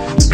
Bye.